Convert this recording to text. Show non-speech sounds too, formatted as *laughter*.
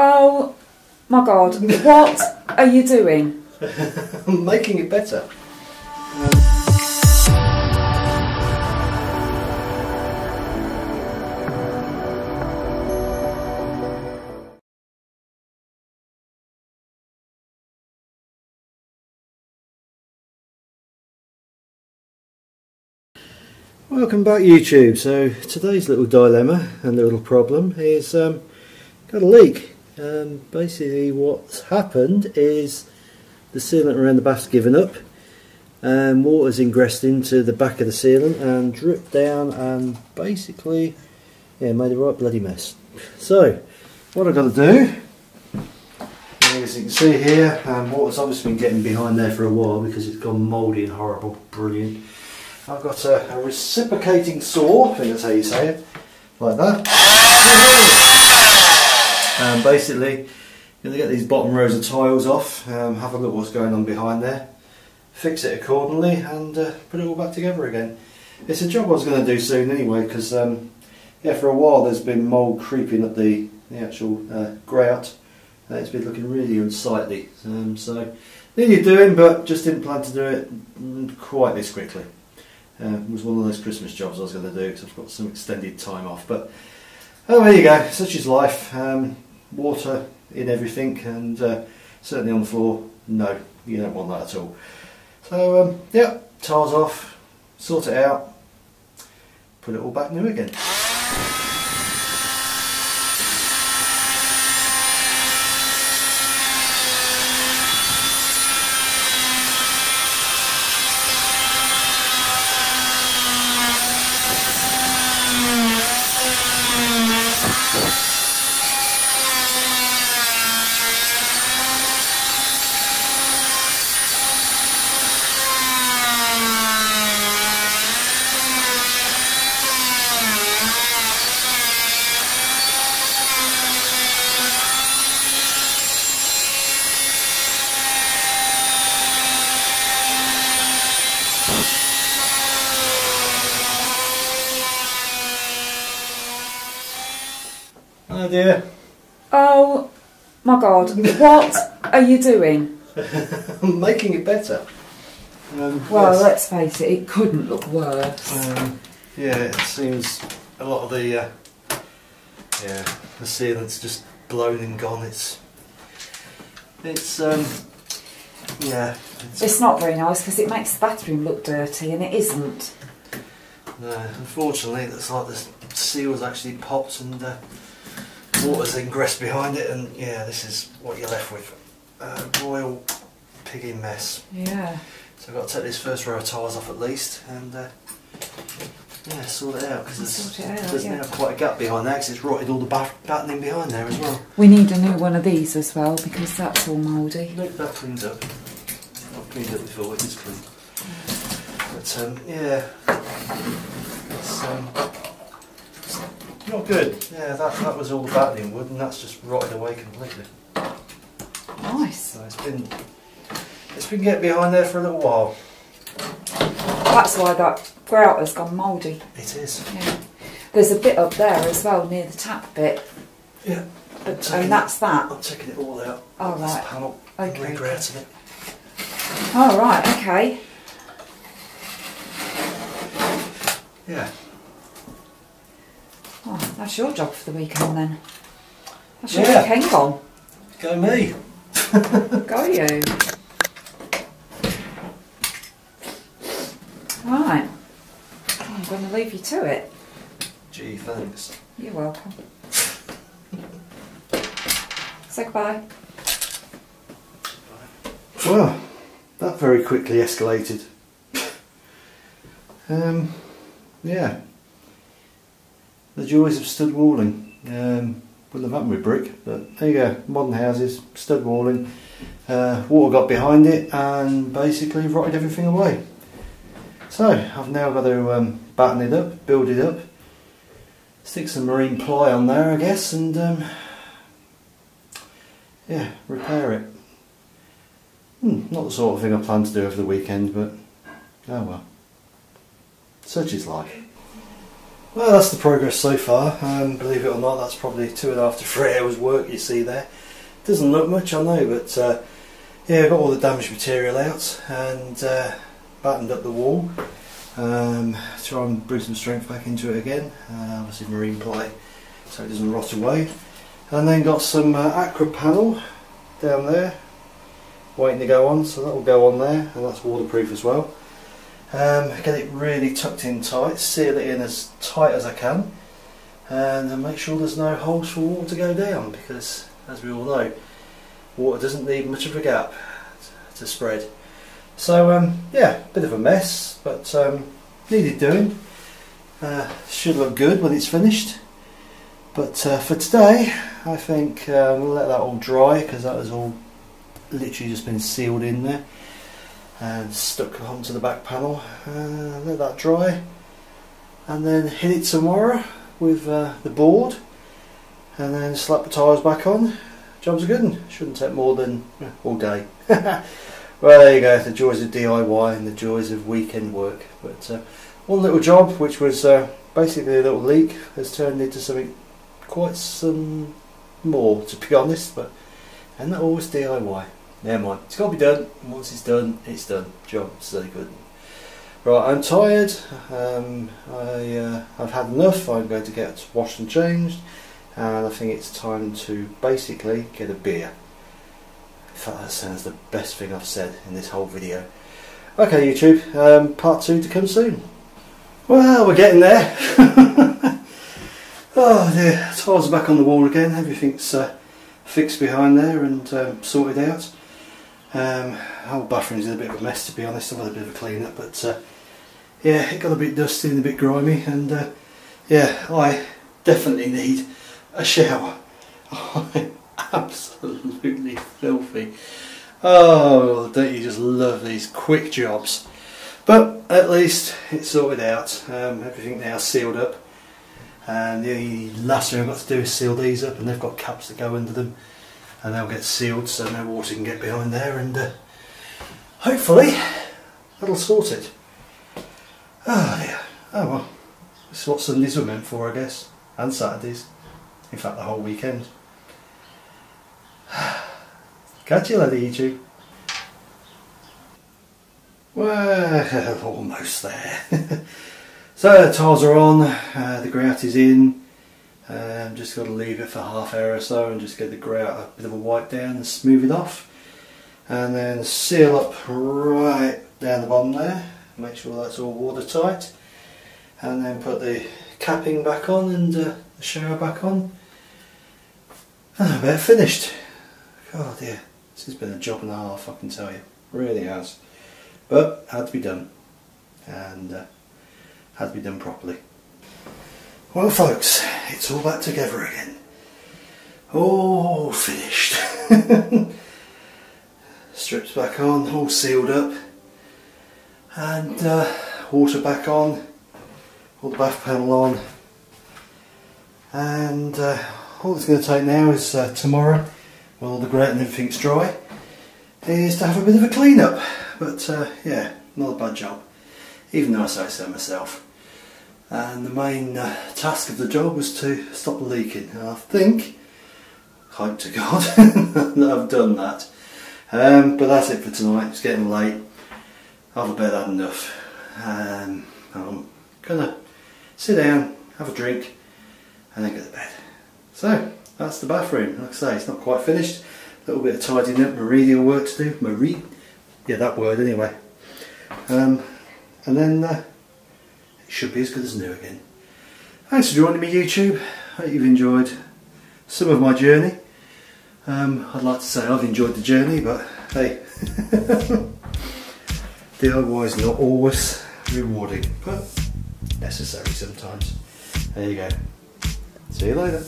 Oh my god, what are you doing? I'm *laughs* making it better. Welcome back YouTube. So today's little dilemma and little problem is um, got a leak. Um, basically what's happened is the sealant around the bath's given up and water's ingressed into the back of the sealant and dripped down and basically yeah made a right bloody mess. So what I've got to do as you can see here um, water's obviously been getting behind there for a while because it's gone mouldy and horrible, brilliant. I've got a, a reciprocating saw, I think that's how you say it, like that. And basically, you're going to get these bottom rows of tiles off, um, have a look what's going on behind there, fix it accordingly and uh, put it all back together again. It's a job I was going to do soon anyway because um, yeah, for a while there's been mould creeping up the, the actual uh, grout and it's been looking really unsightly. Um, so needed doing but just didn't plan to do it quite this quickly. Uh, it was one of those Christmas jobs I was going to do because I've got some extended time off. But oh, there you go. Such is life. Um, water in everything, and uh, certainly on the floor. No, you don't want that at all. So um, yeah, tiles off, sort it out, put it all back new again. Oh dear. Oh my god, what are you doing? I'm *laughs* making it better. Um, Well, yes. let's face it, it couldn't look worse. Um, yeah, it seems a lot of the uh, yeah the sealant's just blown and gone. It's it's um yeah it's, It's not very nice because it makes the bathroom look dirty and it isn't. no, unfortunately it's like the seal's actually popped and uh, water's ingressed behind it and yeah this is what you're left with a royal piggy mess. Yeah. So I've got to take this first row of tiles off at least and uh, yeah, sort it out because there's, it out, there's yeah. now quite a gap behind there because it's rotted all the battening behind there as well. We need a new one of these as well because that's all mouldy. Look, that cleans up. I've cleaned up before, it is clean. But um, yeah, it's, um, not good. Yeah, that, that was all the battening wood and that's just rotted away completely. Nice. So it's been it's been getting behind there for a little while. That's why that grout has gone mouldy. It is. Yeah. There's a bit up there as well near the tap bit, Yeah. but, and that's that. I'm taking it all out. Oh, This right. panel. Okay. Regretting it. Oh right, okay. Yeah. That's your job for the weekend then. That's your Yeah. weekend gone. Go me. *laughs* Go you. Right. I'm going to leave you to it. Gee, thanks. You're welcome. Say goodbye. Well, that very quickly escalated. Um, yeah. The joys of stud walling. Um, wouldn't have happened with brick, but there you go. Modern houses, stud walling. Uh, water got behind it and basically rotted everything away. So I've now got to um, batten it up, build it up, stick some marine ply on there, I guess, and um, yeah, repair it. Hmm, not the sort of thing I plan to do over the weekend, but oh well. Such is life. Well, that's the progress so far. Um, believe it or not, that's probably two and a half to three hours work you see there. Doesn't look much, I know, but uh, yeah, I've got all the damaged material out and uh, battened up the wall. Um, try and bring some strength back into it again. Uh, obviously marine ply so it doesn't rot away. And then got some uh, Aquapanel down there waiting to go on, so that will go on there and that's waterproof as well. Um, get it really tucked in tight, seal it in as tight as I can and make sure there's no holes for water to go down because as we all know water doesn't leave much of a gap to spread. So um, yeah, bit of a mess but um, needed doing. Uh, should look good when it's finished. But uh, for today I think uh, we'll let that all dry because that has all literally just been sealed in there and stuck onto the back panel. Uh, let that dry and then hit it tomorrow with uh, the board and then slap the tyres back on. Job's a good one. Shouldn't take more than all day. *laughs* well, there you go. The joys of DIY and the joys of weekend work. But uh, one little job, which was uh, basically a little leak, has turned into something quite some more, to be honest. But and that always DIY. Never mind. It's got to be done. Once it's done, it's done. Job so good. Right, I'm tired. Um, I, uh, I've had enough. I'm going to get washed and changed, and I think it's time to basically get a beer. In fact, that sounds the best thing I've said in this whole video. Okay, YouTube, um, part two to come soon. Well, we're getting there. *laughs* oh dear, tiles are back on the wall again. Everything's uh, fixed behind there and um, sorted out. Um, whole bathroom's in a bit of a mess to be honest, I've had a bit of a clean up but uh, yeah it got a bit dusty and a bit grimy and uh, yeah I definitely need a shower. *laughs* I'm absolutely filthy. Oh don't you just love these quick jobs? But at least it's sorted out, um, everything now sealed up. And the last thing I've got to do is seal these up and they've got caps that go under them and they'll get sealed so no water can get behind there and uh, hopefully that'll sort it. Oh dear. Oh well. it's what Sundays were meant for I guess. And Saturdays. In fact the whole weekend. *sighs* Catch you later YouTube. Well, *laughs* almost there. *laughs* so the tiles are on, uh, the grout is in, um, just got to leave it for half an hour or so and just get the grout a bit of a wipe down and smooth it off. And then seal up right down the bottom there, make sure that's all watertight. And then put the capping back on and uh, the shower back on. And I'm about finished. Oh dear, this has been a job and a half I can tell you, really has. But had to be done and uh, had to be done properly. Well folks, it's all back together again. All finished. *laughs* Strips back on, all sealed up. And uh, water back on, all the bath panel on. And uh, all it's going to take now is uh, tomorrow, when all the grout and everything's dry, is to have a bit of a clean up. But uh, yeah, not a bad job, even though I say so myself and the main uh, task of the job was to stop the leaking and I think, hope to God, *laughs* that I've done that. Um, but that's it for tonight, it's getting late, I've about had enough. Um, I'm gonna sit down, have a drink and then go to bed. So that's the bathroom, like I say it's not quite finished, a little bit of tidying up, remedial work to do, Marie, yeah that word anyway. Um, and then uh, should be as good as new again. Thanks for joining me YouTube. I hope you've enjoyed some of my journey. Um, I'd like to say I've enjoyed the journey, but hey, *laughs* DIY is not always rewarding, but necessary sometimes. There you go. See you later.